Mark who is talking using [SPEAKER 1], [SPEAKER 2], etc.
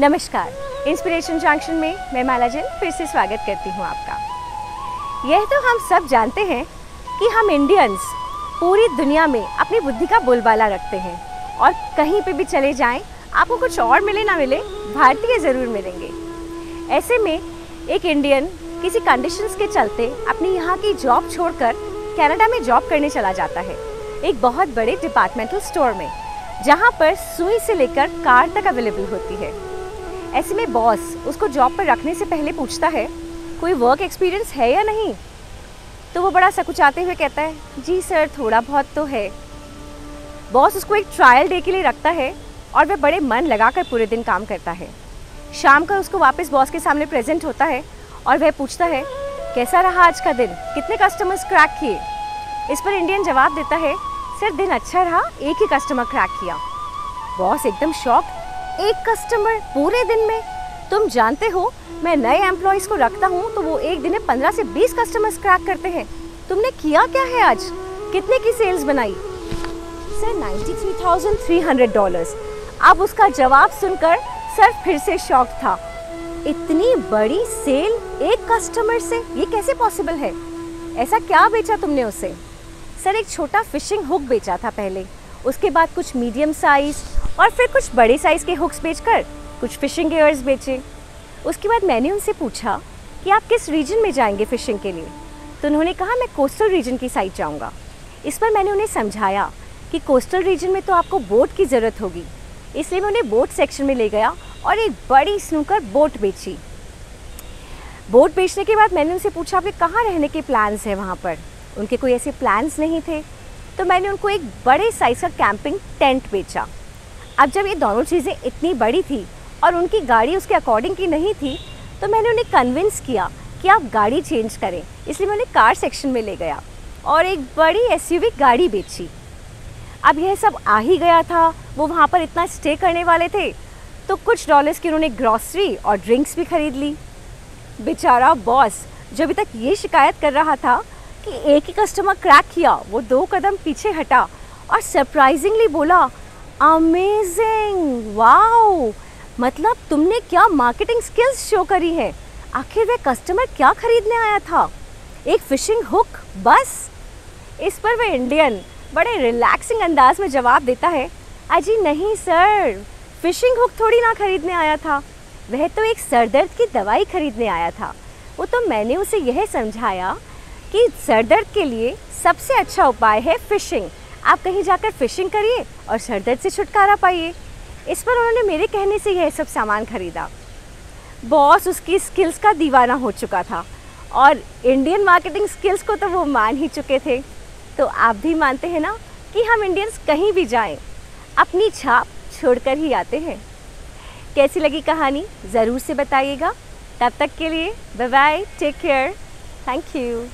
[SPEAKER 1] नमस्कार। Inspiration junction में मैं माला जैन फिर से स्वागत करती हूँ आपका। यह तो हम सब जानते हैं कि हम इंडियंस पूरी दुनिया में अपनी बुद्धि का बोलबाला रखते हैं और कहीं पे भी चले जाएँ, आपको कुछ और मिले ना मिले, भारतीय ज़रूर मिलेंगे। ऐसे में एक इंडियन किसी कंडीशंस के चलते अपनी यहाँ की जॉब छोड़कर कनाडा में जॉब करने चला जाता है। एक बहुत बड़े डिपार्टमेंटल स्टोर में, जहाँ पर सुई से लेकर कार तक अवेलेबल होती है। ऐसे में बॉस उसको जॉब पर रखने से पहले पूछता है, कोई वर्क एक्सपीरियंस है या नहीं? तो वो बड़ा सकुचाते हुए कहता है, जी सर, थोड़ा बहुत तो है। बॉस उसको एक ट्रायल डे के लिए रखता है और वह बड़े मन लगाकर पूरे दिन काम करता है। शाम को उसको वापस बॉस के सामने प्रेजेंट होता है और वह पूछता है, कैसा रहा आज का दिन? कितने कस्टमर्स क्रैक किए? इस पर इंडियन जवाब देता है, सर, दिन अच्छा रहा, एक ही कस्टमर क्रैक किया। बॉस एकदम शॉक एक कस्टमर पूरे दिन में। तुम जानते हो, मैं नए एम्प्लॉयज़ को रखता हूँ तो वो एक दिन में पंद्रह से बीस कस्टमर्स क्रैक करते हैं। तुमने किया क्या है आज? कितने की सेल्स बनाई? Sir ninety three thousand three hundred dollars अब उसका जवाब सुनकर सर फिर से शॉक था। इतनी बड़ी सेल एक कस्टमर से, ये कैसे पॉसिबल है? ऐसा क्या बेचा तुमने उसे? सर एक छोटा फिशिंग हुक बेचा था पहले। उसके बाद कुछ मीडियम साइज़ और फिर कुछ बड़े साइज़ के हुक्स बेचकर, कुछ फिशिंग गेयर्स बेचे। उसके बाद मैंने उनसे पूछा कि आप किस रीजन में जाएँगे फ़िशिंग के लिए? तो उन्होंने कहा, मैं कोस्टल रीजन की साइड जाऊँगा। इस पर मैंने उन्हें समझाया कि कोस्टल रीजन में तो आपको बोट की ज़रूरत होगी। इसलिए मैं उन्हें बोट सेक्शन में ले गया और एक बड़ी स्नूकर बोट बेची। बोट बेचने के बाद मैंने उनसे पूछा आपके कहाँ रहने के प्लान्स हैं वहाँ पर? उनके कोई ऐसे प्लान्स नहीं थे? तो मैंने उनको एक बड़े साइज़ का कैंपिंग टेंट बेचा। अब जब ये दोनों चीज़ें इतनी बड़ी थी और उनकी गाड़ी उसके अकॉर्डिंग की नहीं थी तो मैंने उन्हें कन्विंस किया कि आप गाड़ी चेंज करें। इसलिए मैं उन्हें कार सेक्शन में ले गया और एक बड़ी एसयूवी गाड़ी बेची। अब यह सब आ ही गया था। वो वहाँ पर इतना स्टे करने वाले थे तो कुछ डॉलर्स की उन्होंने ग्रॉसरी और ड्रिंक्स भी खरीद ली। बेचारा बॉस जो अभी तक ये शिकायत कर रहा था कि एक ही कस्टमर क्रैक किया, वो दो कदम पीछे हटा और सरप्राइजिंगली बोला अमेजिंग वाओ मतलब तुमने क्या मार्केटिंग स्किल्स शो करी है? आखिर वह कस्टमर क्या खरीदने आया था? एक फिशिंग हुक बस! इस पर वह इंडियन बड़े रिलैक्सिंग अंदाज में जवाब देता है, अजी नहीं सर फिशिंग हुक थोड़ी ना खरीदने आया था। वह तो एक सरदर्द की दवाई खरीदने आया था। वो तो मैंने उसे यह समझाया कि सरदर्द के लिए सबसे अच्छा उपाय है फिशिंग आप कहीं जाकर फिशिंग करिए और सरदर्द से छुटकारा पाइए। इस पर उन्होंने मेरे कहने से यह सब सामान खरीदा। बॉस उसकी स्किल्स का दीवाना हो चुका था और इंडियन मार्केटिंग स्किल्स को तो वो मान ही चुके थे। तो आप भी मानते हैं ना कि हम इंडियंस कहीं भी जाएँ, अपनी छाप छोड़कर ही आते हैं। कैसी लगी कहानी? ज़रूर से बताइएगा। तब तक के लिए bye bye take care thank you